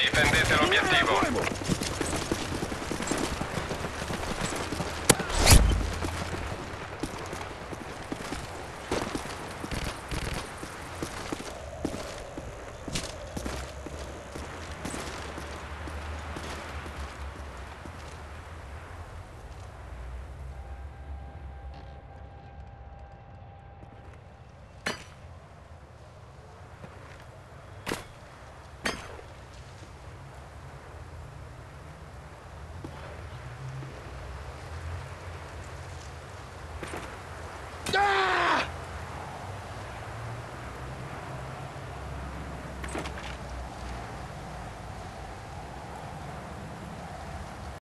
Difendete l'obiettivo. Ah!